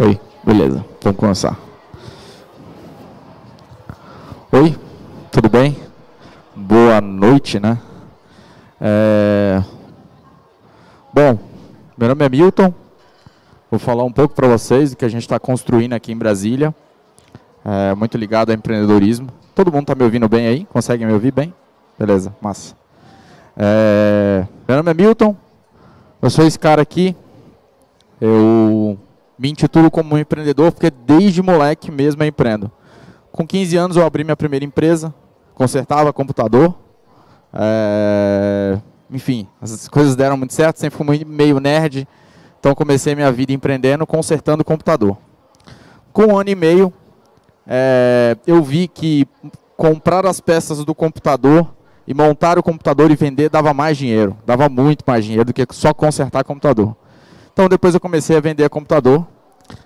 Oi, beleza, vamos começar. Oi, tudo bem? Boa noite, né? É... Bom, meu nome é Milton, vou falar um pouco para vocês do que a gente está construindo aqui em Brasília, é, muito ligado ao empreendedorismo. Todo mundo está me ouvindo bem aí? Consegue me ouvir bem? Beleza, massa. É... Meu nome é Milton, eu sou esse cara aqui, eu me intitulo como um empreendedor porque desde moleque mesmo eu empreendo. Com 15 anos eu abri minha primeira empresa, consertava computador. É... Enfim, as coisas deram muito certo, sempre fui meio nerd, então comecei minha vida empreendendo, consertando computador. Com um ano e meio, é... eu vi que comprar as peças do computador e montar o computador e vender dava mais dinheiro, dava muito mais dinheiro do que só consertar computador. Então depois eu comecei a vender computador,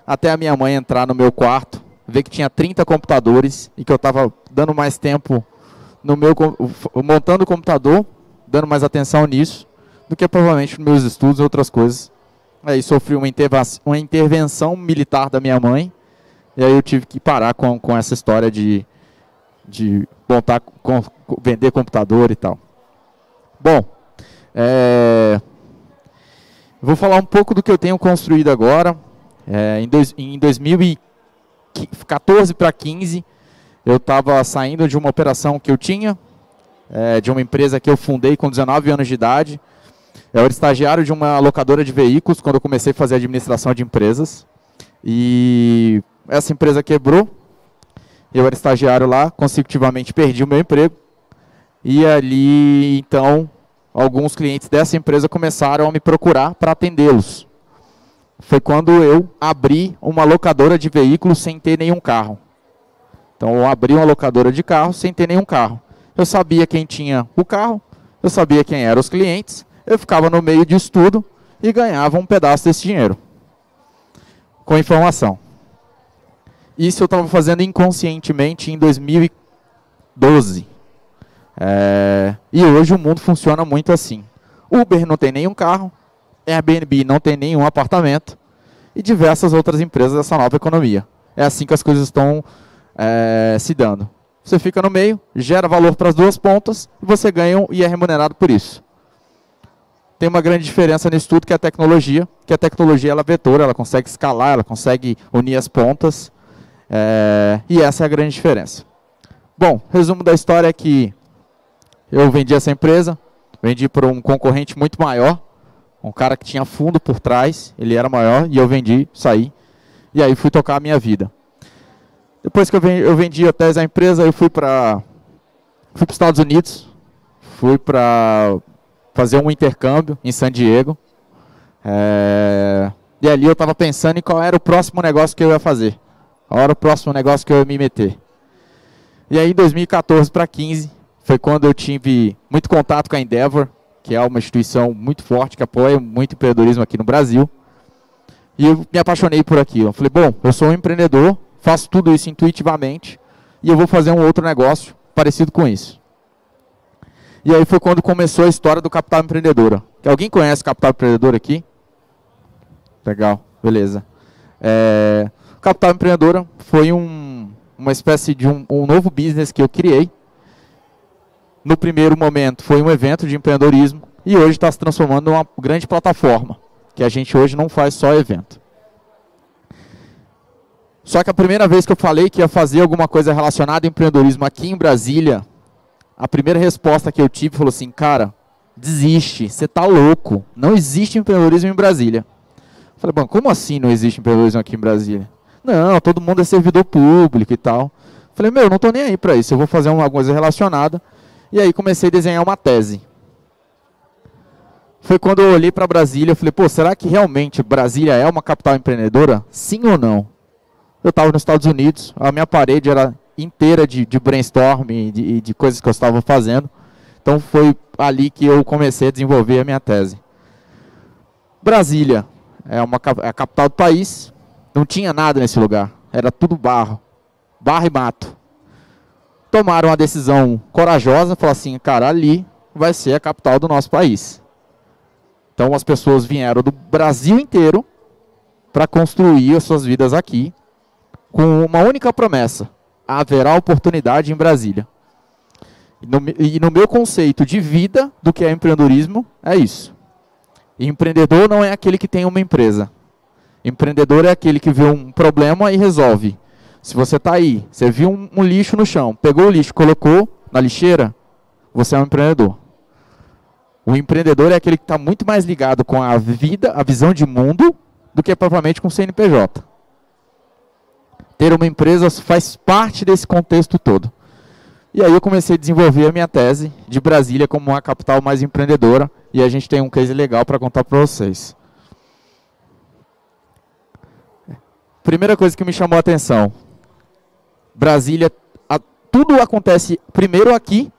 até a minha mãe entrar no meu quarto, ver que tinha 30 computadores e que eu estava dando mais tempo no meu montando o computador, dando mais atenção nisso, do que provavelmente nos meus estudos e outras coisas. Aí sofri uma, uma intervenção militar da minha mãe, e aí eu tive que parar com, com essa história de, de montar, com, vender computador e tal. Bom, é, Vou falar um pouco do que eu tenho construído agora. É, em, dois, em 2014 para 15, eu estava saindo de uma operação que eu tinha, é, de uma empresa que eu fundei com 19 anos de idade. Eu era estagiário de uma locadora de veículos quando eu comecei a fazer administração de empresas. E essa empresa quebrou. Eu era estagiário lá, consecutivamente perdi o meu emprego. E ali, então, alguns clientes dessa empresa começaram a me procurar para atendê-los. Foi quando eu abri uma locadora de veículos sem ter nenhum carro. Então eu abri uma locadora de carro sem ter nenhum carro. Eu sabia quem tinha o carro, eu sabia quem eram os clientes, eu ficava no meio de estudo e ganhava um pedaço desse dinheiro. Com informação. Isso eu estava fazendo inconscientemente em 2012. É, e hoje o mundo funciona muito assim. Uber não tem nenhum carro, Airbnb não tem nenhum apartamento e diversas outras empresas dessa nova economia. É assim que as coisas estão é, se dando. Você fica no meio, gera valor para as duas pontas e você ganha e é remunerado por isso. Tem uma grande diferença nisso tudo que é a tecnologia, que a tecnologia ela é vetora, ela consegue escalar, ela consegue unir as pontas é, e essa é a grande diferença. Bom, resumo da história é que eu vendi essa empresa, vendi para um concorrente muito maior, um cara que tinha fundo por trás, ele era maior, e eu vendi, saí, e aí fui tocar a minha vida. Depois que eu vendi, a empresa, eu fui para fui os Estados Unidos, fui para fazer um intercâmbio em San Diego, é, e ali eu estava pensando em qual era o próximo negócio que eu ia fazer, qual era o próximo negócio que eu ia me meter. E aí, em 2014 para 15, foi quando eu tive muito contato com a Endeavor, que é uma instituição muito forte, que apoia muito empreendedorismo aqui no Brasil. E eu me apaixonei por aquilo. Eu falei, bom, eu sou um empreendedor, faço tudo isso intuitivamente, e eu vou fazer um outro negócio parecido com isso. E aí foi quando começou a história do Capital Empreendedora. Alguém conhece Capital Empreendedor aqui? Legal, beleza. É, Capital Empreendedora foi um, uma espécie de um, um novo business que eu criei, no primeiro momento foi um evento de empreendedorismo e hoje está se transformando em uma grande plataforma, que a gente hoje não faz só evento. Só que a primeira vez que eu falei que ia fazer alguma coisa relacionada ao empreendedorismo aqui em Brasília, a primeira resposta que eu tive falou assim, cara, desiste, você tá louco, não existe empreendedorismo em Brasília. Eu falei, bom, como assim não existe empreendedorismo aqui em Brasília? Não, todo mundo é servidor público e tal. Eu falei, meu, não estou nem aí para isso, eu vou fazer uma coisa relacionada e aí comecei a desenhar uma tese. Foi quando eu olhei para Brasília, eu falei, pô, será que realmente Brasília é uma capital empreendedora? Sim ou não? Eu estava nos Estados Unidos, a minha parede era inteira de, de brainstorm e de, de coisas que eu estava fazendo. Então foi ali que eu comecei a desenvolver a minha tese. Brasília é, uma, é a capital do país, não tinha nada nesse lugar, era tudo barro, barro e mato tomaram uma decisão corajosa, falaram assim, cara, ali vai ser a capital do nosso país. Então as pessoas vieram do Brasil inteiro para construir as suas vidas aqui, com uma única promessa: haverá oportunidade em Brasília. E no, e no meu conceito de vida do que é empreendedorismo, é isso. empreendedor não é aquele que tem uma empresa. Empreendedor é aquele que vê um problema e resolve. Se você está aí, você viu um, um, lixo no chão, pegou o lixo, colocou na lixeira, você é um empreendedor. O empreendedor é aquele que está muito mais ligado com a vida, a visão de mundo, do que propriamente com o CNPJ. Ter uma empresa faz parte desse contexto todo. E aí eu comecei a desenvolver a minha tese de Brasília como uma capital mais empreendedora, e a gente tem um case legal para contar para vocês. Primeira coisa que me chamou a atenção, Brasília, a, tudo acontece primeiro aqui,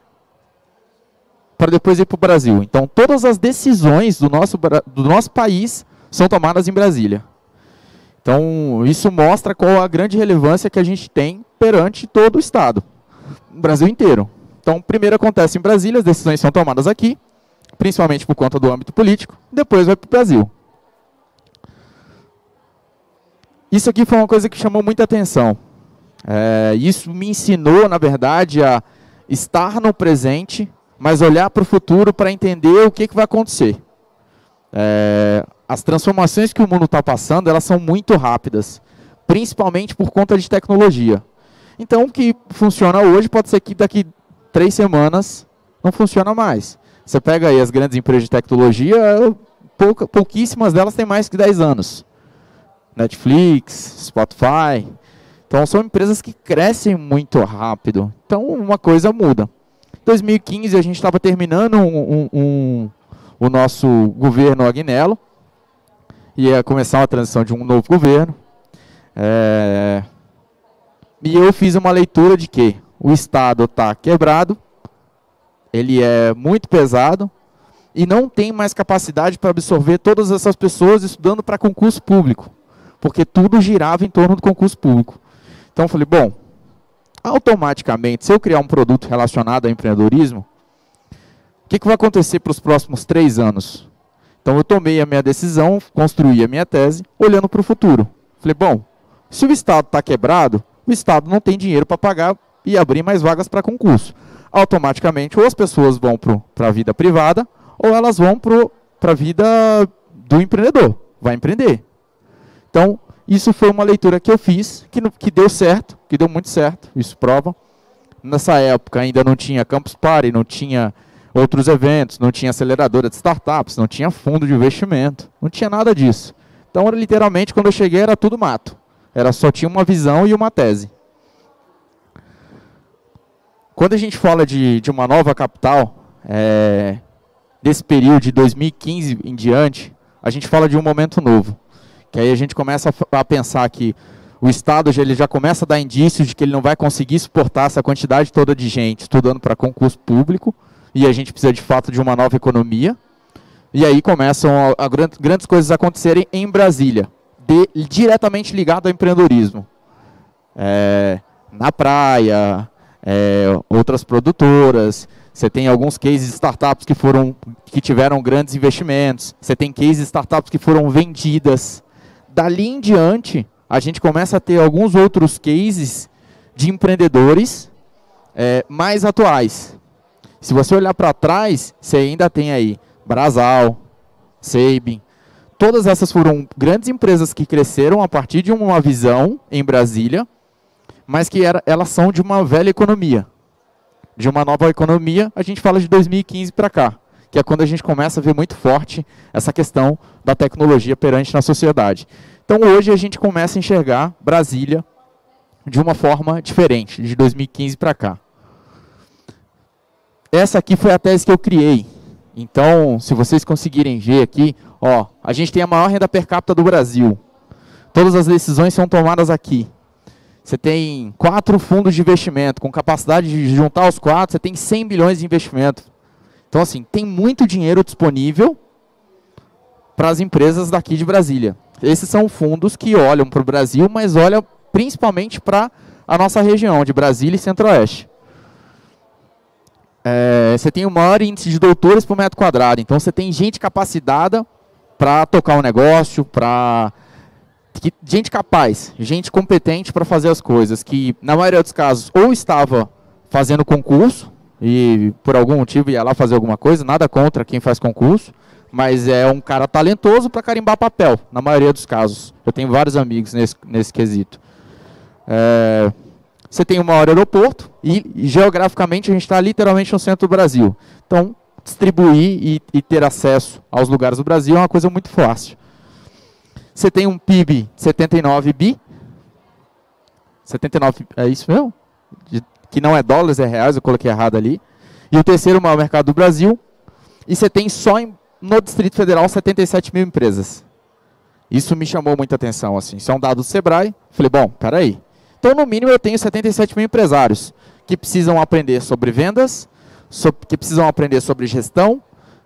para depois ir para o Brasil. Então, todas as decisões do nosso, do nosso país são tomadas em Brasília. Então, isso mostra qual a grande relevância que a gente tem perante todo o Estado, o Brasil inteiro. Então, primeiro acontece em Brasília, as decisões são tomadas aqui, principalmente por conta do âmbito político, depois vai para o Brasil. Isso aqui foi uma coisa que chamou muita atenção. É, isso me ensinou, na verdade, a estar no presente, mas olhar para o futuro para entender o que, que vai acontecer. É, as transformações que o mundo está passando, elas são muito rápidas, principalmente por conta de tecnologia. Então, o que funciona hoje pode ser que daqui três semanas não funciona mais. Você pega aí as grandes empresas de tecnologia, pouca, pouquíssimas delas têm mais que 10 anos. Netflix, Spotify, então são empresas que crescem muito rápido. Então uma coisa muda. Em 2015 a gente estava terminando um, um, um, o nosso governo Agnello. Ia começar uma transição de um novo governo. É, e eu fiz uma leitura de que o Estado está quebrado, ele é muito pesado e não tem mais capacidade para absorver todas essas pessoas estudando para concurso público, porque tudo girava em torno do concurso público. Então eu falei, bom, automaticamente, se eu criar um produto relacionado ao empreendedorismo, o que, que vai acontecer para os próximos três anos? Então eu tomei a minha decisão, construí a minha tese, olhando para o futuro. Falei, bom, se o Estado está quebrado, o Estado não tem dinheiro para pagar e abrir mais vagas para concurso. Automaticamente, ou as pessoas vão para a vida privada, ou elas vão para a vida do empreendedor, vai empreender. Então, isso foi uma leitura que eu fiz, que, que deu certo, que deu muito certo, isso prova. Nessa época ainda não tinha Campus Party, não tinha outros eventos, não tinha aceleradora de startups, não tinha fundo de investimento, não tinha nada disso. Então, era, literalmente, quando eu cheguei, era tudo mato. Era só tinha uma visão e uma tese. Quando a gente fala de, de uma nova capital, é, desse período de 2015 em diante, a gente fala de um momento novo. Que aí a gente começa a pensar que o Estado já, ele já começa a dar indícios de que ele não vai conseguir suportar essa quantidade toda de gente estudando para concurso público, e a gente precisa de fato de uma nova economia. E aí começam a, a grandes coisas a acontecerem em Brasília, de, diretamente ligado ao empreendedorismo. É, na praia, é, outras produtoras, você tem alguns cases de startups que foram que tiveram grandes investimentos, você tem cases de startups que foram vendidas, Dali em diante, a gente começa a ter alguns outros cases de empreendedores é, mais atuais. Se você olhar para trás, você ainda tem aí Brasal, Sabin. Todas essas foram grandes empresas que cresceram a partir de uma visão em Brasília, mas que era, elas são de uma velha economia. De uma nova economia, a gente fala de 2015 para cá que é quando a gente começa a ver muito forte essa questão da tecnologia perante na sociedade. Então hoje a gente começa a enxergar Brasília de uma forma diferente, de 2015 para cá. Essa aqui foi a tese que eu criei. Então, se vocês conseguirem ver aqui, ó, a gente tem a maior renda per capita do Brasil. Todas as decisões são tomadas aqui. Você tem quatro fundos de investimento, com capacidade de juntar os quatro, você tem 100 bilhões de investimento. Então, assim, tem muito dinheiro disponível para as empresas daqui de Brasília. Esses são fundos que olham para o Brasil, mas olham principalmente para a nossa região de Brasília e Centro-Oeste. É, você tem o maior índice de doutores por metro quadrado. Então, você tem gente capacitada para tocar um negócio, para gente capaz, gente competente para fazer as coisas, que na maioria dos casos ou estava fazendo concurso e por algum motivo ia lá fazer alguma coisa, nada contra quem faz concurso, mas é um cara talentoso para carimbar papel, na maioria dos casos. Eu tenho vários amigos nesse, nesse quesito. É, você tem o maior aeroporto e, e geograficamente a gente está literalmente no centro do Brasil. Então, distribuir e, e, ter acesso aos lugares do Brasil é uma coisa muito fácil. Você tem um PIB de 79 bi. 79, é isso mesmo? De, que não é dólares, é reais, eu coloquei errado ali. E o terceiro maior mercado do Brasil. E você tem só em no Distrito Federal 77 mil empresas. Isso me chamou muita atenção. Assim. Isso é um dado do Sebrae. Falei, bom, peraí. Então, no mínimo, eu tenho 77 mil empresários que precisam aprender sobre vendas, que precisam aprender sobre gestão,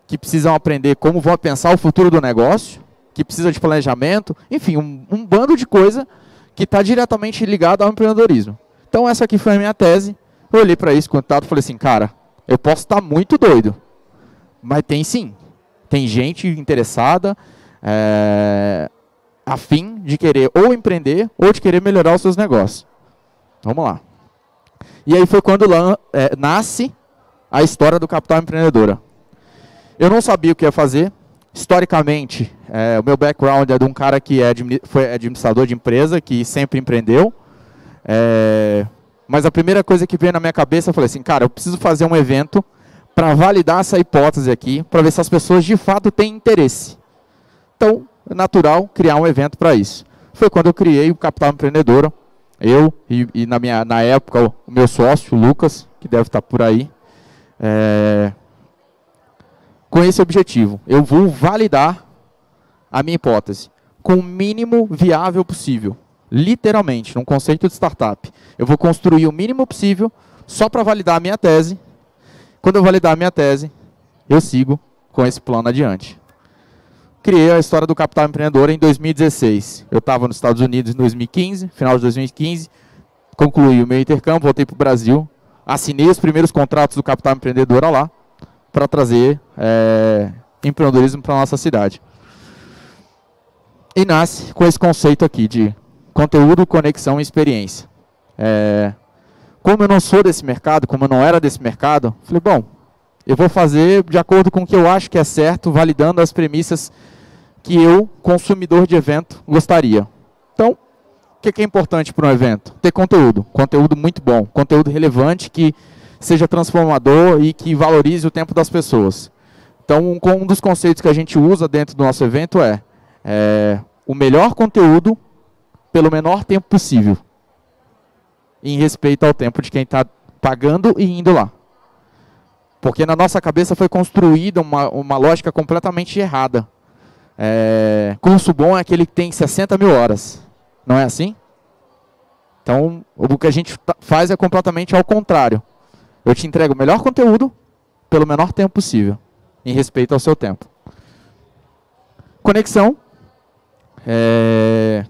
que precisam aprender como vão pensar o futuro do negócio, que precisa de planejamento, enfim, um, um bando de coisa que está diretamente ligado ao empreendedorismo. Então, essa aqui foi a minha tese. Eu olhei para isso, contato, falei assim, cara, eu posso estar tá muito doido, mas tem sim. Tem gente interessada, é, a fim de querer ou empreender ou de querer melhorar os seus negócios. Vamos lá. E aí foi quando é, nasce a história do Capital Empreendedora. Eu não sabia o que ia fazer. Historicamente, é, o meu background é de um cara que é, foi administrador de empresa, que sempre empreendeu. É, mas a primeira coisa que veio na minha cabeça, eu falei assim, cara, eu preciso fazer um evento para validar essa hipótese aqui, para ver se as pessoas de fato têm interesse. Então, é natural criar um evento para isso. Foi quando eu criei o Capital Empreendedora, eu e, e, na, minha, na época o meu sócio, o Lucas, que deve estar por aí, é, com esse objetivo. Eu vou validar a minha hipótese com o mínimo viável possível. Literalmente, num conceito de startup. Eu vou construir o mínimo possível só para validar a minha tese quando eu validar a minha tese, eu sigo com esse plano adiante. Criei a história do capital empreendedor em 2016. Eu estava nos Estados Unidos em 2015, final de 2015, concluí o meu intercâmbio, voltei para o Brasil, assinei os primeiros contratos do capital empreendedor lá, para trazer é, empreendedorismo para nossa cidade. E nasce com esse conceito aqui de conteúdo, conexão e experiência. É, como eu não sou desse mercado, como eu não era desse mercado, falei, bom, eu vou fazer de acordo com o que eu acho que é certo, validando as premissas que eu, consumidor de evento, gostaria. Então, o que é importante para um evento? Ter conteúdo, conteúdo muito bom, conteúdo relevante que seja transformador e que valorize o tempo das pessoas. Então, um, dos conceitos que a gente usa dentro do nosso evento é, é o melhor conteúdo pelo menor tempo possível em respeito ao tempo de quem está pagando e indo lá. Porque na nossa cabeça foi construída uma, uma lógica completamente errada. É, curso bom é aquele que tem 60 mil horas. Não é assim? Então, o que a gente faz é completamente ao contrário. Eu te entrego o melhor conteúdo pelo menor tempo possível, em respeito ao seu tempo. Conexão. É,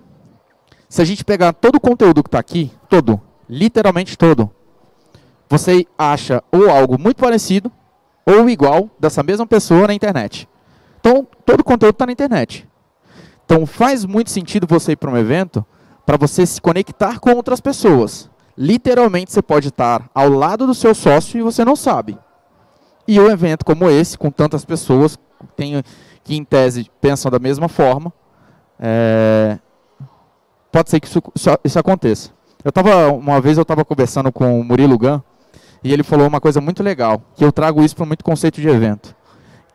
se a gente pegar todo o conteúdo que está aqui, todo, literalmente todo, você acha ou algo muito parecido ou igual dessa mesma pessoa na internet. Então, todo o conteúdo está na internet. Então, faz muito sentido você ir para um evento para você se conectar com outras pessoas. Literalmente, você pode estar ao lado do seu sócio e você não sabe. E um evento como esse, com tantas pessoas que, em tese, pensam da mesma forma, é, pode ser que isso, isso aconteça. Eu tava, uma vez eu estava conversando com o Murilo Gun e ele falou uma coisa muito legal, que eu trago isso para muito conceito de evento.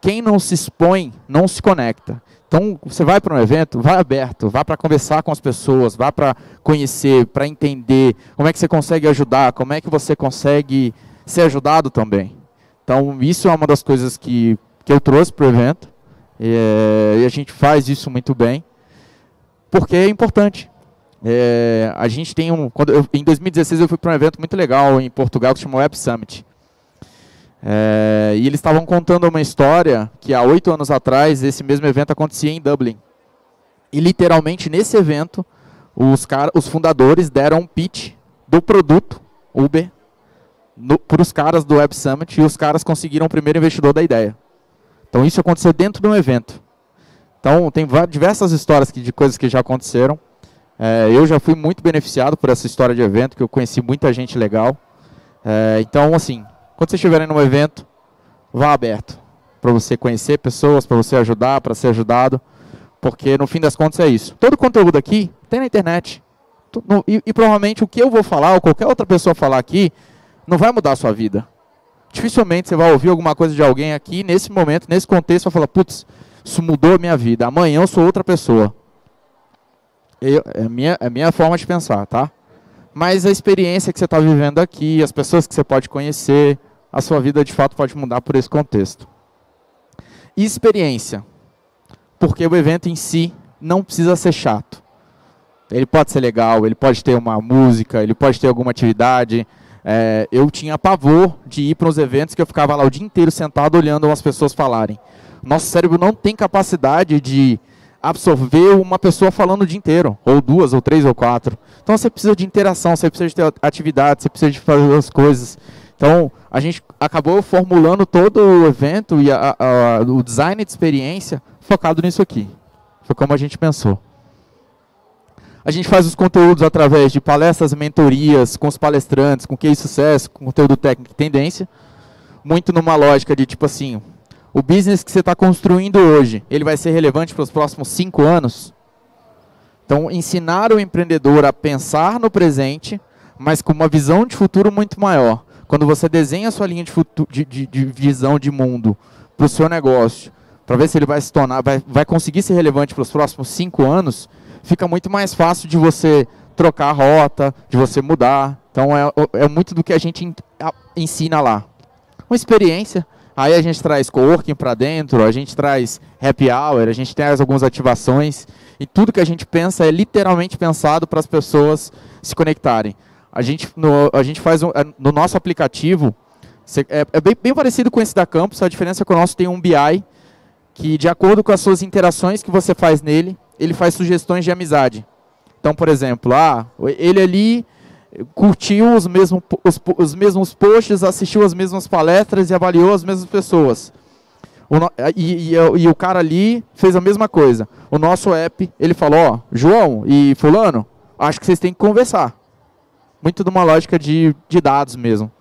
Quem não se expõe, não se conecta. Então, você vai para um evento, vai aberto, vá para conversar com as pessoas, vá para conhecer, para entender como é que você consegue ajudar, como é que você consegue ser ajudado também. Então, isso é uma das coisas que, que eu trouxe para o evento, é, e a gente faz isso muito bem, porque é importante. É, a gente tem um. Quando eu, em 2016 eu fui para um evento muito legal em Portugal que se chama Web Summit. É, e eles estavam contando uma história que há oito anos atrás esse mesmo evento acontecia em Dublin. E literalmente nesse evento os, cara, os fundadores deram um pitch do produto Uber para os caras do Web Summit e os caras conseguiram o primeiro investidor da ideia. Então isso aconteceu dentro de um evento. Então tem diversas histórias de coisas que já aconteceram. É, eu já fui muito beneficiado por essa história de evento, que eu conheci muita gente legal. É, então, assim, quando vocês estiverem num evento, vá aberto para você conhecer pessoas, para você ajudar, para ser ajudado, porque no fim das contas é isso. Todo conteúdo aqui tem na internet. E, e, provavelmente o que eu vou falar, ou qualquer outra pessoa falar aqui, não vai mudar a sua vida. Dificilmente você vai ouvir alguma coisa de alguém aqui, nesse momento, nesse contexto, vai falar, putz, isso mudou a minha vida. Amanhã eu sou outra pessoa. Eu, é, a minha, é minha forma de pensar, tá? Mas a experiência que você está vivendo aqui, as pessoas que você pode conhecer, a sua vida de fato pode mudar por esse contexto. E experiência. Porque o evento em si não precisa ser chato. Ele pode ser legal, ele pode ter uma música, ele pode ter alguma atividade. É, eu tinha pavor de ir para os eventos que eu ficava lá o dia inteiro sentado olhando as pessoas falarem. Nosso cérebro não tem capacidade de absorver uma pessoa falando o dia inteiro, ou duas, ou três, ou quatro. Então você precisa de interação, você precisa de ter atividade, você precisa de fazer as coisas. Então a gente acabou formulando todo o evento e a, a, o design de experiência focado nisso aqui. Foi como a gente pensou. A gente faz os conteúdos através de palestras, mentorias, com os palestrantes, com case sucesso, com conteúdo técnico e tendência. Muito numa lógica de tipo assim, o business que você está construindo hoje, ele vai ser relevante para os próximos cinco anos? Então, ensinar o empreendedor a pensar no presente, mas com uma visão de futuro muito maior. Quando você desenha a sua linha de, futuro, de, de, de visão de mundo para o seu negócio, para ver se ele vai se tornar, vai, vai conseguir ser relevante para os próximos cinco anos, fica muito mais fácil de você trocar a rota, de você mudar. Então, é, é muito do que a gente ensina lá. Uma experiência Aí a gente traz coworking para dentro, a gente traz happy hour, a gente traz algumas ativações e tudo que a gente pensa é literalmente pensado para as pessoas se conectarem. A gente, no, a gente faz um, é, no nosso aplicativo, é, é bem, bem, parecido com esse da Campus, a diferença é que o nosso tem um BI que, de acordo com as suas interações que você faz nele, ele faz sugestões de amizade. Então, por exemplo, ah, ele ali curtiu os, mesmo, os, os mesmos posts, assistiu as mesmas palestras e avaliou as mesmas pessoas. O, e, e, e, o cara ali fez a mesma coisa. O nosso app, ele falou, ó, João e fulano, acho que vocês têm que conversar. Muito de uma lógica de, de dados mesmo.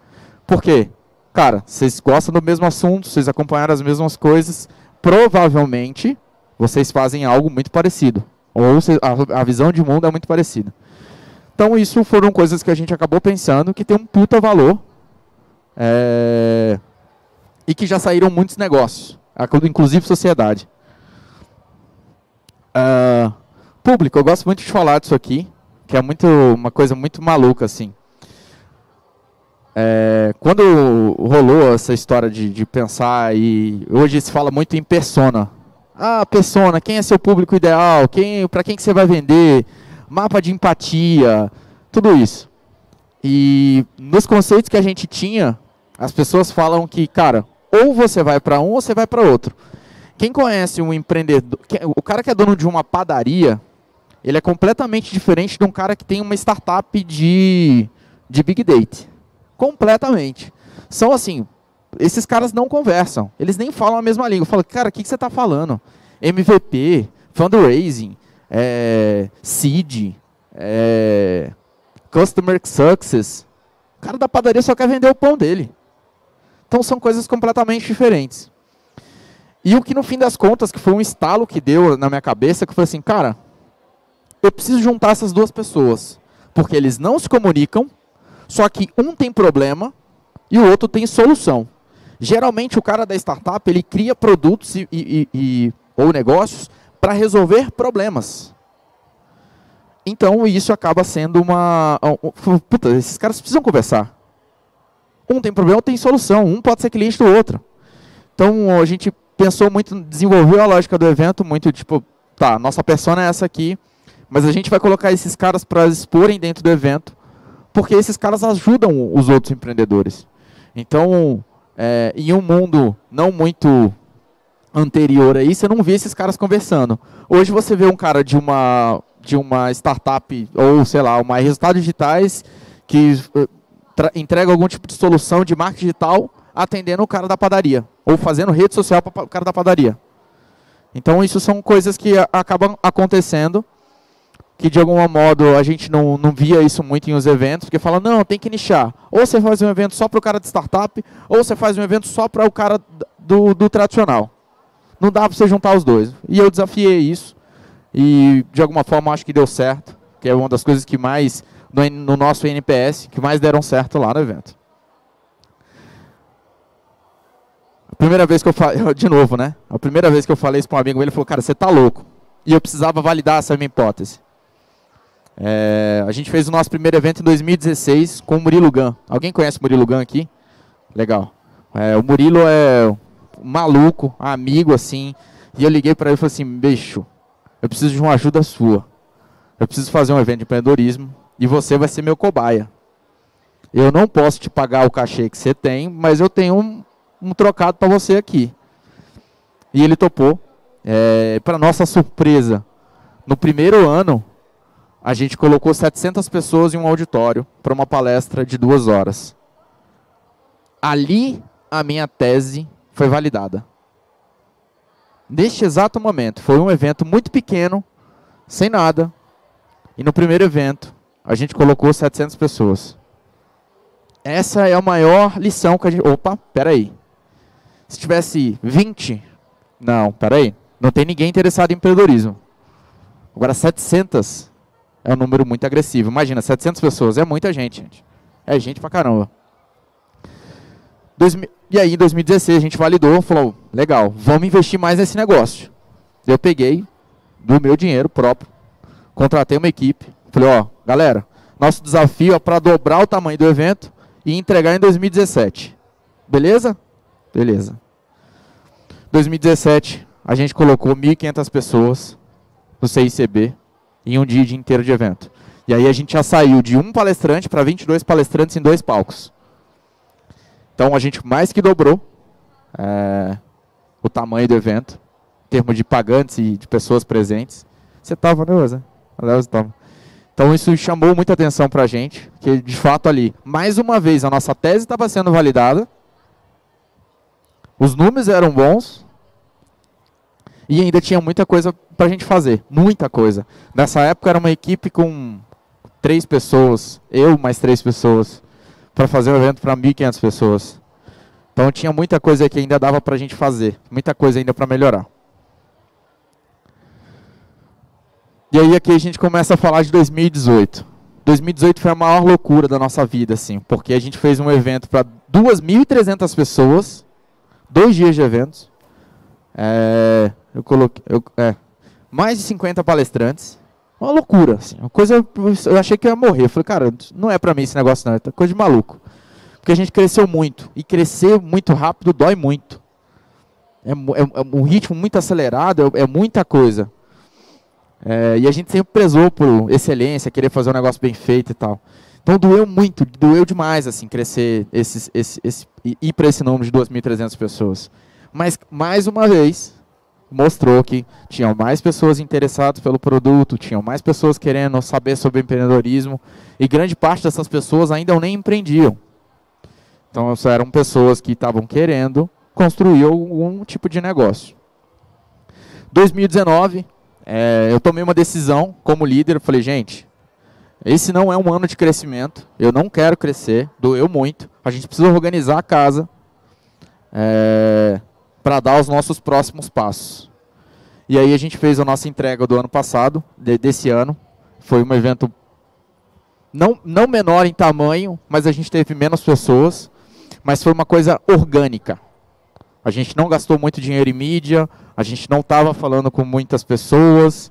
Por quê? Cara, vocês gostam do mesmo assunto, vocês acompanharam as mesmas coisas, provavelmente vocês fazem algo muito parecido. Ou a, a visão de mundo é muito parecida. Então isso foram coisas que a gente acabou pensando que tem um puta valor é, e que já saíram muitos negócios, inclusive sociedade. Uh, público, eu gosto muito de falar disso aqui, que é muito uma coisa muito maluca assim. É, quando rolou essa história de, de pensar e hoje se fala muito em persona. Ah, persona, quem é seu público ideal? Quem, para quem que você vai vender? Mapa de empatia, tudo isso. E nos conceitos que a gente tinha, as pessoas falam que, cara, ou você vai para um ou você vai para outro. Quem conhece um empreendedor, o cara que é dono de uma padaria, ele é completamente diferente de um cara que tem uma startup de, de big data. Completamente. São assim, esses caras não conversam, eles nem falam a mesma língua. Fala, cara, o que, que você está falando? MVP, fundraising, é, é, customer success. O cara da padaria só quer vender o pão dele. Então são coisas completamente diferentes. E o que no fim das contas, que foi um estalo que deu na minha cabeça, que foi assim, cara, eu preciso juntar essas duas pessoas. Porque eles não se comunicam, só que um tem problema e o outro tem solução. Geralmente o cara da startup, ele cria produtos e, e, e ou negócios para resolver problemas. Então isso acaba sendo uma. Puta, esses caras precisam conversar. Um tem problema, tem solução. Um pode ser cliente do outro. Então a gente pensou muito, desenvolveu a lógica do evento, muito tipo, tá, nossa persona é essa aqui, mas a gente vai colocar esses caras para exporem dentro do evento, porque esses caras ajudam os outros empreendedores. Então, é, em um mundo não muito anterior aí, você não vê esses caras conversando. Hoje você vê um cara de uma, de uma startup, ou sei lá, uma resultados digitais, que uh, entrega algum tipo de solução de marketing digital atendendo o cara da padaria, ou fazendo rede social para o cara da padaria. Então isso são coisas que acabam acontecendo, que de algum modo a gente não, não via isso muito em os eventos, porque fala, não, tem que nichar. Ou você faz um evento só para o cara de startup, ou você faz um evento só para o cara do, do tradicional. Não dá para você juntar os dois. E eu desafiei isso, e de alguma forma acho que deu certo, que é uma das coisas que mais, no, no nosso NPS, que mais deram certo lá no evento. A primeira vez que eu falei, de novo, né? A primeira vez que eu falei isso para um amigo, ele falou, cara, você tá louco. E eu precisava validar essa minha hipótese. É, a gente fez o nosso primeiro evento em 2016 com o Murilo Gun. Alguém conhece o Murilo Gun aqui? Legal. É, o Murilo é maluco, amigo assim. E eu liguei para ele e falei assim: bicho, eu preciso de uma ajuda sua. Eu preciso fazer um evento de empreendedorismo e você vai ser meu cobaia. Eu não posso te pagar o cachê que você tem, mas eu tenho um, um trocado para você aqui. E ele topou. É, para nossa surpresa, no primeiro ano, a gente colocou 700 pessoas em um auditório para uma palestra de duas horas. Ali, a minha tese foi validada. Neste exato momento, foi um evento muito pequeno, sem nada. E no primeiro evento, a gente colocou 700 pessoas. Essa é a maior lição que a gente. Opa, peraí. Se tivesse 20, não, peraí. Não tem ninguém interessado em empreendedorismo. Agora 700 é um número muito agressivo. Imagina, 700 pessoas, é muita gente, gente. É gente pra caramba. E aí, em 2016, a gente validou, falou, legal, vamos investir mais nesse negócio. Eu peguei do meu dinheiro próprio, contratei uma equipe, falei, ó, galera, nosso desafio é para dobrar o tamanho do evento e entregar em 2017. Beleza? Beleza. 2017, a gente colocou 1.500 pessoas no CICB em um dia, dia inteiro de evento. E aí a gente já saiu de um palestrante para 22 palestrantes em dois palcos. Então a gente mais que dobrou é, o tamanho do evento, em termos de pagantes e de pessoas presentes. Você estava, né, estava. Então isso chamou muita atenção para a gente, que de fato ali, mais uma vez, a nossa tese estava sendo validada, os números eram bons, e ainda tinha muita coisa para a gente fazer, muita coisa. Nessa época era uma equipe com três pessoas, eu mais três pessoas, para fazer um evento para 1.500 pessoas. Então tinha muita coisa que ainda dava para a gente fazer, muita coisa ainda para melhorar. E aí aqui a gente começa a falar de 2018. 2018 foi a maior loucura da nossa vida, assim, porque a gente fez um evento para 2.300 pessoas, dois dias de eventos. É, eu coloquei. Eu, é, mais de 50 palestrantes. Uma loucura, assim. Uma coisa. Eu achei que ia morrer. Eu falei, cara, não é pra mim esse negócio, não. É coisa de maluco. Porque a gente cresceu muito. E crescer muito rápido dói muito. É, é, é um ritmo muito acelerado, é, é muita coisa. É, e a gente sempre prezou por excelência, querer fazer um negócio bem feito e tal. Então doeu muito, doeu demais assim crescer esse, esse, esse, ir para esse número de 2.300 pessoas. Mas mais uma vez, mostrou que tinham mais pessoas interessadas pelo produto, tinham mais pessoas querendo saber sobre empreendedorismo, e grande parte dessas pessoas ainda nem empreendiam. Então, eram pessoas que estavam querendo construir algum tipo de negócio. 2019, é, eu tomei uma decisão como líder, falei, gente, esse não é um ano de crescimento, eu não quero crescer, doeu muito, a gente precisa organizar a casa, é, para dar os nossos próximos passos. E aí a gente fez a nossa entrega do ano passado, de, desse ano. Foi um evento não, não menor em tamanho, mas a gente teve menos pessoas, mas foi uma coisa orgânica. A gente não gastou muito dinheiro em mídia, a gente não estava falando com muitas pessoas,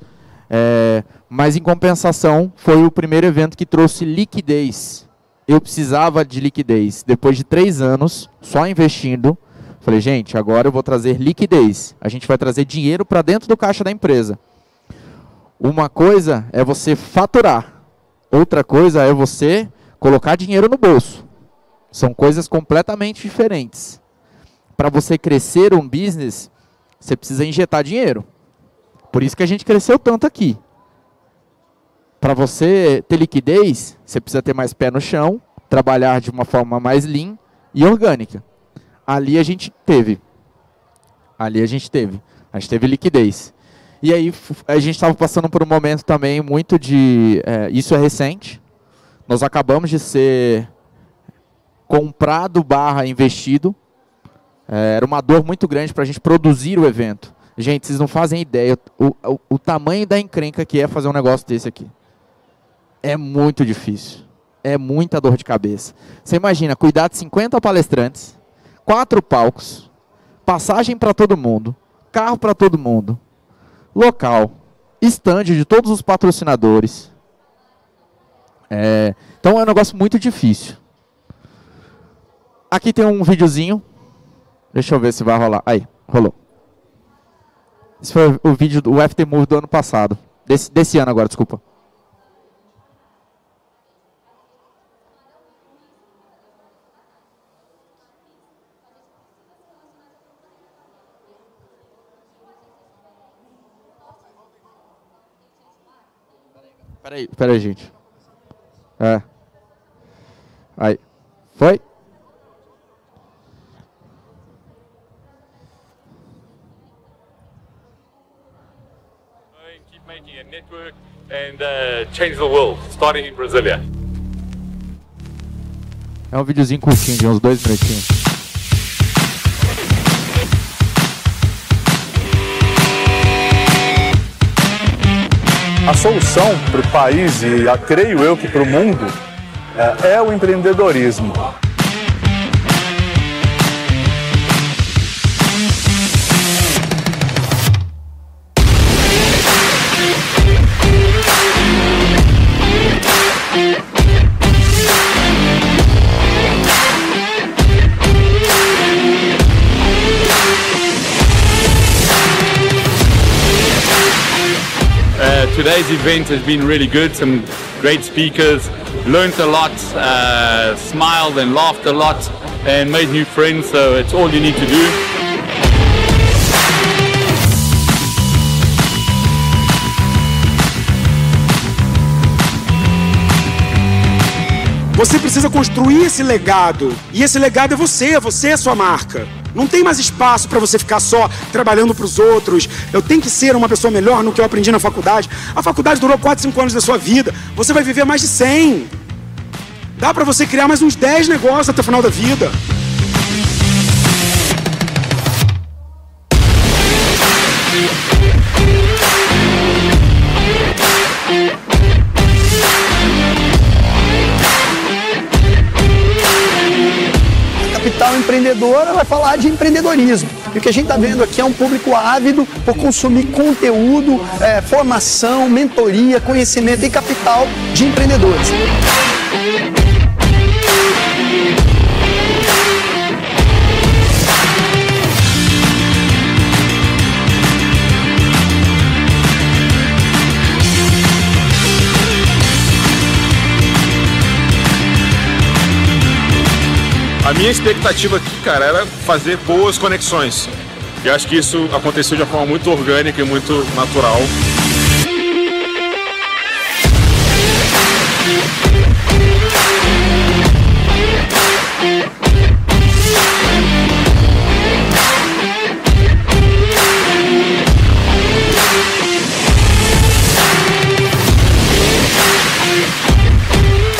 é, mas em compensação foi o primeiro evento que trouxe liquidez. Eu precisava de liquidez. Depois de três anos só investindo, Falei, gente, agora eu vou trazer liquidez. A gente vai trazer dinheiro para dentro do caixa da empresa. Uma coisa é você faturar, outra coisa é você colocar dinheiro no bolso. São coisas completamente diferentes. Para você crescer um business, você precisa injetar dinheiro. Por isso que a gente cresceu tanto aqui. Para você ter liquidez, você precisa ter mais pé no chão, trabalhar de uma forma mais lean e orgânica ali a gente teve. Ali a gente teve. A gente teve liquidez. E aí a gente estava passando por um momento também muito de. É, isso é recente. Nós acabamos de ser comprado barra investido. É, era uma dor muito grande para a gente produzir o evento. Gente, vocês não fazem ideia o, o, o tamanho da encrenca que é fazer um negócio desse aqui. É muito difícil. É muita dor de cabeça. Você imagina, cuidar de 50 palestrantes, quatro palcos, passagem para todo mundo, carro para todo mundo, local, stand de todos os patrocinadores. É, então é um negócio muito difícil. Aqui tem um videozinho. Deixa eu ver se vai rolar. Aí, rolou. Esse foi o vídeo do FT Move do ano passado. Desse, desse ano agora, desculpa. Peraí, peraí, gente. É. Aí. Foi? Keep making a network and uh, change the world, starting in Brasilia. É um videozinho curtinho, de uns dois minutinhos. A solução para o país e creio eu que para o mundo é, é o empreendedorismo. Today's event has been really good, some great speakers, learned a lot, uh, smiled and laughed a lot, and made new friends, so it's all you need to do. Você precisa construir esse legado. E esse legado é você, você é a sua marca. Não tem mais espaço para você ficar só trabalhando para os outros. Eu tenho que ser uma pessoa melhor no que eu aprendi na faculdade. A faculdade durou 4, 5 anos da sua vida. Você vai viver mais de 100. Dá para você criar mais uns 10 negócios até o final da vida. Empreendedora vai falar de empreendedorismo. E o que a gente está vendo aqui é um público ávido por consumir conteúdo, é, formação, mentoria, conhecimento e capital de empreendedores. A minha expectativa aqui, cara, era fazer boas conexões. E acho que isso aconteceu de uma forma muito orgânica e muito natural.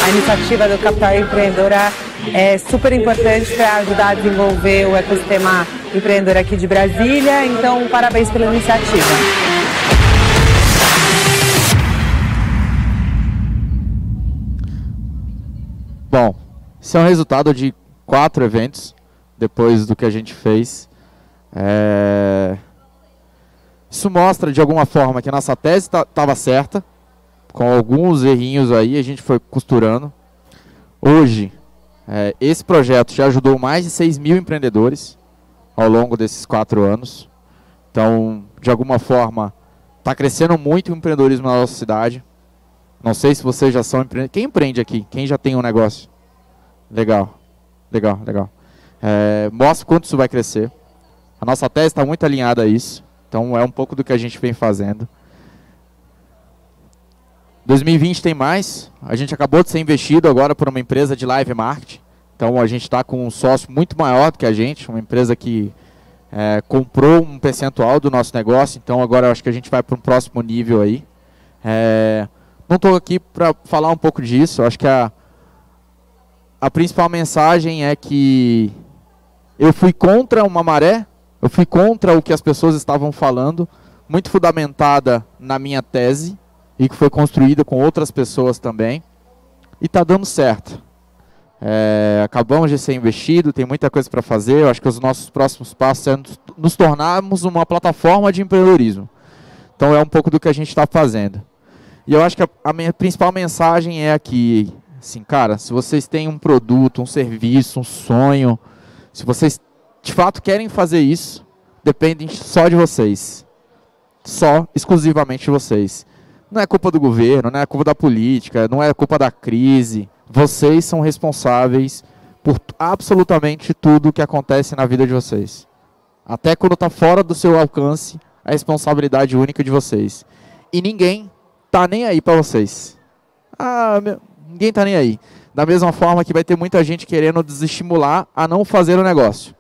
A iniciativa do Capital Empreendedora é super importante para ajudar a desenvolver o ecossistema empreendedor aqui de Brasília. Então, parabéns pela iniciativa. Bom, isso é um resultado de quatro eventos depois do que a gente fez. É... Isso mostra de alguma forma que a nossa tese estava certa, com alguns errinhos aí, a gente foi costurando. Hoje, é, esse projeto já ajudou mais de 6 mil empreendedores ao longo desses quatro anos. Então, de alguma forma, está crescendo muito o empreendedorismo na nossa cidade. Não sei se vocês já são empreendedores. Quem empreende aqui? Quem já tem um negócio? Legal, legal, legal. É, mostra quanto isso vai crescer. A nossa tese está muito alinhada a isso. Então, é um pouco do que a gente vem fazendo. 2020 tem mais. A gente acabou de ser investido agora por uma empresa de live marketing. Então a gente está com um sócio muito maior do que a gente, uma empresa que é, comprou um percentual do nosso negócio, então agora eu acho que a gente vai para um próximo nível aí. É, não estou aqui para falar um pouco disso, eu acho que a, a principal mensagem é que eu fui contra uma maré, eu fui contra o que as pessoas estavam falando, muito fundamentada na minha tese e que foi construída com outras pessoas também, e está dando certo. É, acabamos de ser investido, tem muita coisa para fazer. Eu acho que os nossos próximos passos é nos tornarmos uma plataforma de empreendedorismo. Então é um pouco do que a gente está fazendo. E eu acho que a, a, minha principal mensagem é aqui, assim, cara, se vocês têm um produto, um serviço, um sonho, se vocês de fato querem fazer isso, dependem só de vocês. Só, exclusivamente de vocês. Não é culpa do governo, não é culpa da política, não é culpa da crise vocês são responsáveis por absolutamente tudo que acontece na vida de vocês. Até quando está fora do seu alcance, a responsabilidade única de vocês. E ninguém tá nem aí para vocês. Ah, meu, ninguém tá nem aí. Da mesma forma que vai ter muita gente querendo desestimular a não fazer o negócio.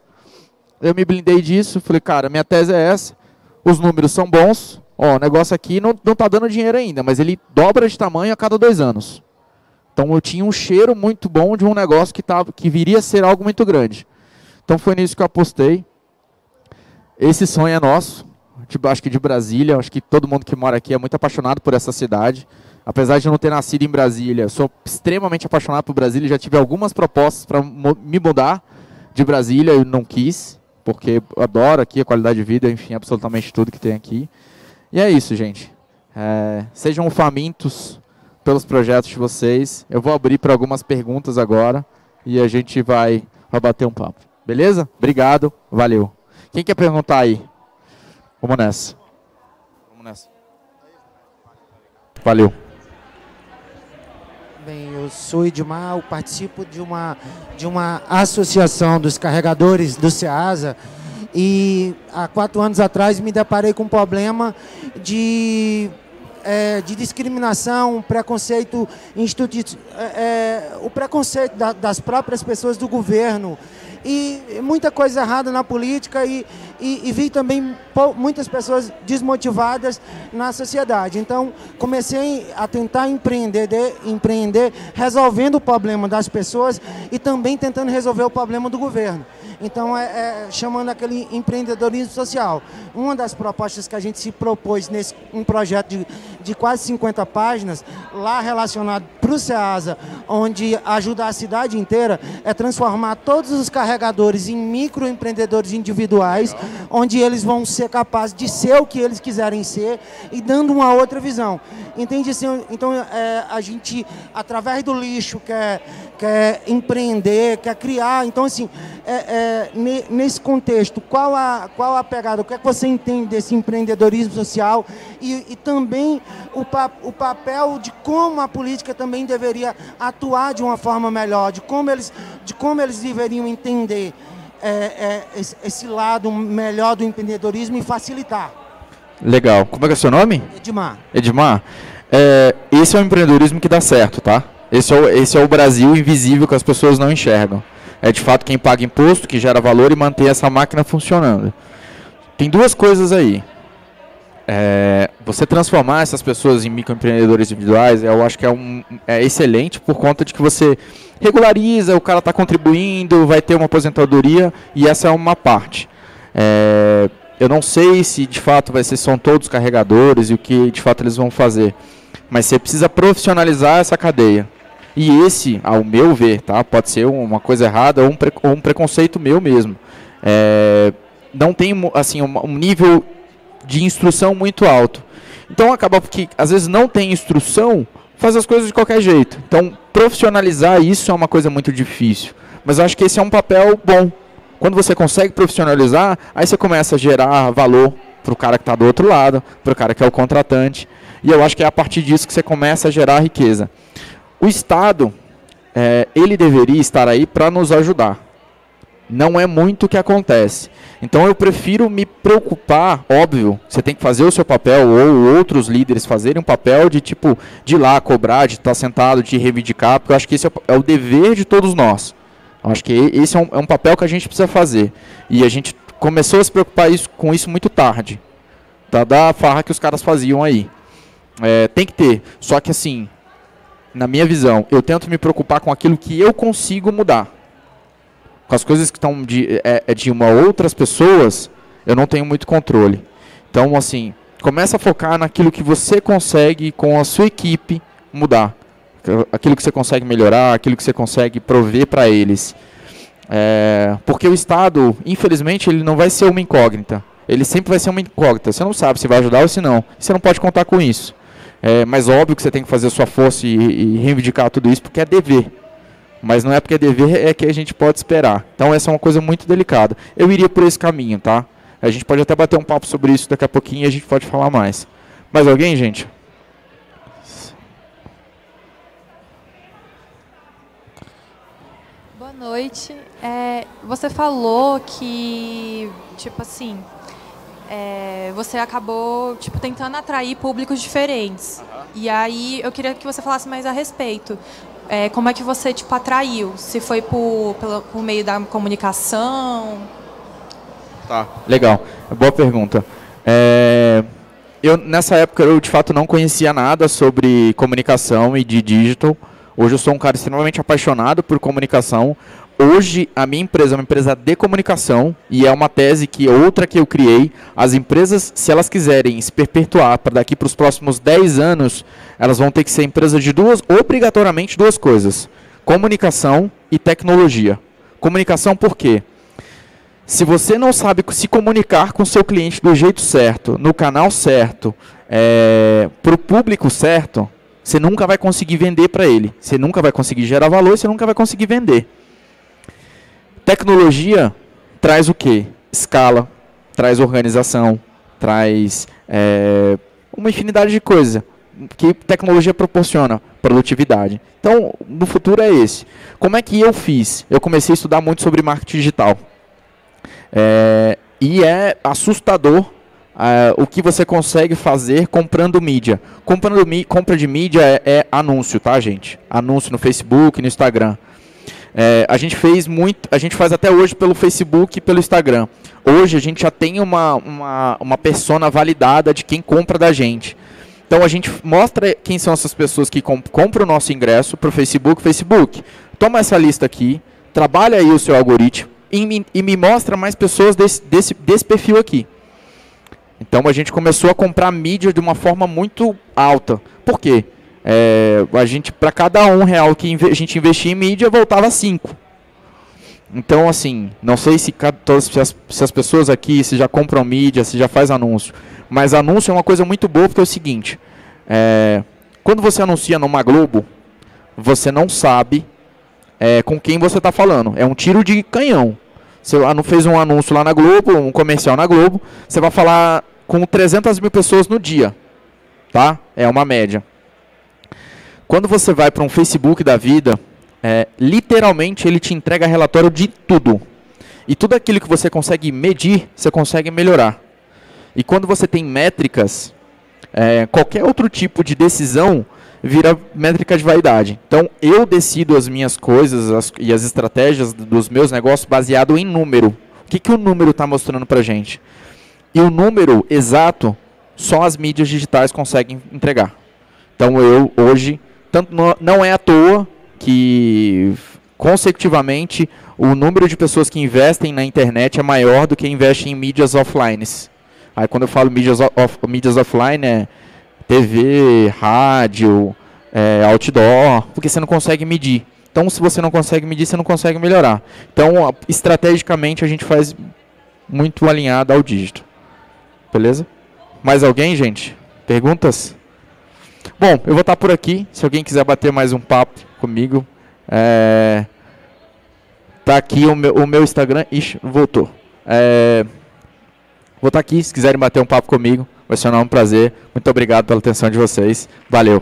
Eu me blindei disso, falei, cara, minha tese é essa, os números são bons, ó, o negócio aqui não, não tá dando dinheiro ainda, mas ele dobra de tamanho a cada dois anos. Então eu tinha um cheiro muito bom de um negócio que, tava, que viria a ser algo muito grande. Então foi nisso que eu apostei. Esse sonho é nosso, tipo, acho que de Brasília, acho que todo mundo que mora aqui é muito apaixonado por essa cidade. Apesar de não ter nascido em Brasília, sou extremamente apaixonado por Brasília. Já tive algumas propostas para me mudar de Brasília e não quis, porque eu adoro aqui a qualidade de vida, enfim, absolutamente tudo que tem aqui. E é isso, gente. É, sejam famintos pelos projetos de vocês. Eu vou abrir para algumas perguntas agora e a gente vai, bater um papo. Beleza? Obrigado, valeu. Quem quer perguntar aí? Vamos nessa. Vamos nessa. Valeu. Bem, eu sou Edmar, eu participo de uma, de uma associação dos carregadores do SEASA e há quatro anos atrás me deparei com um problema de é, de discriminação, preconceito é, é, o preconceito da, das próprias pessoas do governo e muita coisa errada na política e, e, e, vi também muitas pessoas desmotivadas na sociedade. Então comecei a tentar empreender, de, empreender resolvendo o problema das pessoas e também tentando resolver o problema do governo. Então, é, é, chamando aquele empreendedorismo social. Uma das propostas que a gente se propôs nesse um projeto de, de quase 50 páginas, lá relacionado para o SEASA, onde ajuda a cidade inteira, é transformar todos os carregadores em microempreendedores individuais, onde eles vão ser capazes de ser o que eles quiserem ser e dando uma outra visão. Entende? Então, é, a gente, através do lixo, quer, quer empreender, quer criar. Então, assim, é, é, nesse contexto, qual a, qual a pegada? O que é que você entende desse empreendedorismo social e, e também o, pa, o papel de como a política também deveria atuar de uma forma melhor, de como eles, de como eles deveriam entender é, é, esse, esse lado melhor do empreendedorismo e facilitar. Legal. Como é que é o seu nome? Edmar. Edmar, é, esse é o empreendedorismo que dá certo, tá? Esse é, o, esse é o Brasil invisível que as pessoas não enxergam. É de fato quem paga imposto, que gera valor e mantém essa máquina funcionando. Tem duas coisas aí. É, você transformar essas pessoas em microempreendedores individuais, eu acho que é, um, é excelente por conta de que você regulariza, o cara está contribuindo, vai ter uma aposentadoria e essa é uma parte. É, eu não sei se de fato vai ser são todos carregadores e o que de fato eles vão fazer, mas você precisa profissionalizar essa cadeia. E esse, ao meu ver, tá? pode ser uma coisa errada ou um, pre ou um preconceito meu mesmo. É, não tem assim, um, nível de instrução muito alto. Então acaba que às vezes não tem instrução, faz as coisas de qualquer jeito. Então profissionalizar isso é uma coisa muito difícil. Mas eu acho que esse é um papel bom. Quando você consegue profissionalizar, aí você começa a gerar valor para o cara que está do outro lado, para o cara que é o contratante. E eu acho que é a partir disso que você começa a gerar riqueza. O Estado, é, ele deveria estar aí para nos ajudar. Não é muito o que acontece. Então eu prefiro me preocupar, óbvio, você tem que fazer o seu papel, ou outros líderes fazerem um papel de tipo, de ir lá cobrar, de estar sentado, de reivindicar, porque eu acho que esse é o dever de todos nós. Eu acho que esse é um, é um papel que a gente precisa fazer. E a gente começou a se preocupar isso, com isso muito tarde. Tá, da farra que os caras faziam aí. É, tem que ter. Só que assim, na minha visão, eu tento me preocupar com aquilo que eu consigo mudar. Com as coisas que estão de, é, é de uma outras pessoas, eu não tenho muito controle. Então, assim, começa a focar naquilo que você consegue com a sua equipe mudar. Aquilo que você consegue melhorar, aquilo que você consegue prover para eles. É, porque o Estado, infelizmente, ele não vai ser uma incógnita. Ele sempre vai ser uma incógnita. Você não sabe se vai ajudar ou se não. Você não pode contar com isso. É, mas óbvio que você tem que fazer a sua força e, e reivindicar tudo isso porque é dever. Mas não é porque é dever, é que a gente pode esperar. Então essa é uma coisa muito delicada. Eu iria por esse caminho, tá? A gente pode até bater um papo sobre isso daqui a pouquinho e a gente pode falar mais. Mais alguém, gente? Boa noite. É, você falou que, tipo assim, é, você acabou tipo, tentando atrair públicos diferentes. Uhum. E aí eu queria que você falasse mais a respeito. É, como é que você tipo, atraiu? Se foi por, pelo, por meio da comunicação? Tá, legal. Boa pergunta. É, eu, nessa época eu de fato não conhecia nada sobre comunicação e de digital. Hoje eu sou um cara extremamente apaixonado por comunicação. Hoje, a minha empresa é uma empresa de comunicação e é uma tese que outra que eu criei. As empresas, se elas quiserem se perpetuar para daqui para os próximos 10 anos, elas vão ter que ser empresas de duas, obrigatoriamente duas coisas: comunicação e tecnologia. Comunicação por quê? Se você não sabe se comunicar com seu cliente do jeito certo, no canal certo, é, para o público certo, você nunca vai conseguir vender para ele. Você nunca vai conseguir gerar valor, você nunca vai conseguir vender. Tecnologia traz o quê? Escala, traz organização, traz é, uma infinidade de coisas que tecnologia proporciona produtividade. Então, no futuro é esse. Como é que eu fiz? Eu comecei a estudar muito sobre marketing digital. É, e é assustador é, o que você consegue fazer comprando mídia. Comprando compra de mídia é, é anúncio, tá, gente? Anúncio no Facebook, no Instagram. É, a gente fez muito, a gente faz até hoje pelo Facebook e pelo Instagram. Hoje a gente já tem uma, uma, uma persona validada de quem compra da gente. Então a gente mostra quem são essas pessoas que comp compram o nosso ingresso para o Facebook. Facebook, toma essa lista aqui, trabalha aí o seu algoritmo e me, e me mostra mais pessoas desse, desse, desse perfil aqui. Então a gente começou a comprar mídia de uma forma muito alta. Por quê? É, a gente, para cada um real que a gente investia em mídia, voltava cinco. Então, assim, não sei se, todas, se, as, se as pessoas aqui se já compram mídia, se já faz anúncio. Mas anúncio é uma coisa muito boa, porque é o seguinte: é, quando você anuncia numa Globo, você não sabe é, com quem você está falando. É um tiro de canhão. Você não fez um anúncio lá na Globo, um comercial na Globo, você vai falar com 300 mil pessoas no dia. Tá? É uma média. Quando você vai para um Facebook da vida, é, literalmente ele te entrega relatório de tudo. E tudo aquilo que você consegue medir, você consegue melhorar. E quando você tem métricas, é, qualquer outro tipo de decisão vira métrica de vaidade. Então eu decido as minhas coisas as, e as estratégias dos meus negócios baseado em número. O que, que o número está mostrando para gente? E o número exato só as mídias digitais conseguem entregar. Então eu hoje tanto não é à toa que consecutivamente o número de pessoas que investem na internet é maior do que investem em mídias offline. Aí quando eu falo mídias, off, mídias offline é TV, rádio, é, outdoor, porque você não consegue medir. Então se você não consegue medir, você não consegue melhorar. Então estrategicamente a gente faz muito alinhado ao dígito. Beleza? Mais alguém, gente? Perguntas? Bom, eu vou estar por aqui. Se alguém quiser bater mais um papo comigo, é... tá aqui o meu, o meu Instagram. Ixi, voltou. É... Vou estar aqui. Se quiserem bater um papo comigo, vai ser um prazer. Muito obrigado pela atenção de vocês. Valeu.